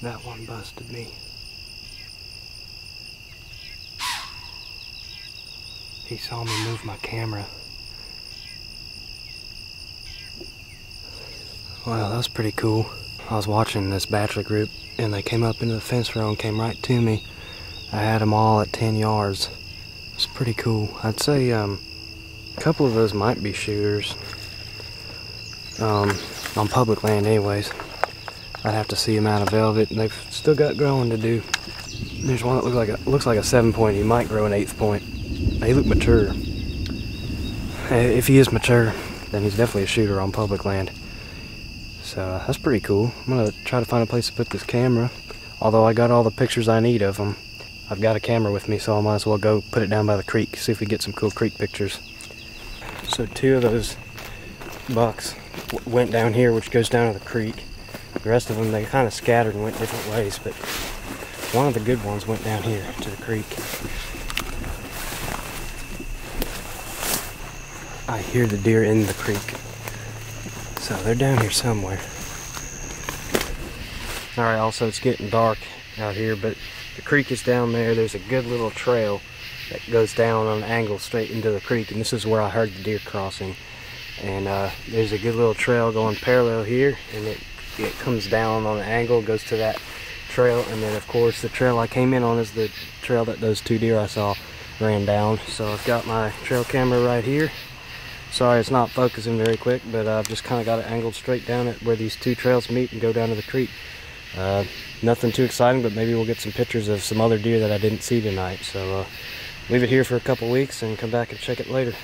That one busted me. He saw me move my camera. Wow, that was pretty cool. I was watching this bachelor group and they came up into the fence row and came right to me. I had them all at 10 yards. It's pretty cool. I'd say um, a couple of those might be shooters. Um, on public land anyways. I'd have to see them out of velvet and they've still got growing to do. There's one that looks like a, looks like a seven point. He might grow an eighth point. They look mature. If he is mature, then he's definitely a shooter on public land. So uh, that's pretty cool. I'm gonna try to find a place to put this camera. Although I got all the pictures I need of them. I've got a camera with me, so I might as well go put it down by the creek, see if we get some cool creek pictures. So two of those bucks went down here, which goes down to the creek. The rest of them, they kind of scattered and went different ways, but one of the good ones went down here to the creek. I hear the deer in the creek. So they're down here somewhere. Alright, also it's getting dark out here, but the creek is down there. There's a good little trail that goes down on an angle straight into the creek, and this is where I heard the deer crossing. And uh, there's a good little trail going parallel here, and it, it comes down on an angle, goes to that trail, and then of course the trail I came in on is the trail that those two deer I saw ran down. So I've got my trail camera right here. Sorry it's not focusing very quick, but I've just kind of got it angled straight down at where these two trails meet and go down to the creek. Uh, nothing too exciting, but maybe we'll get some pictures of some other deer that I didn't see tonight. So uh, leave it here for a couple weeks and come back and check it later.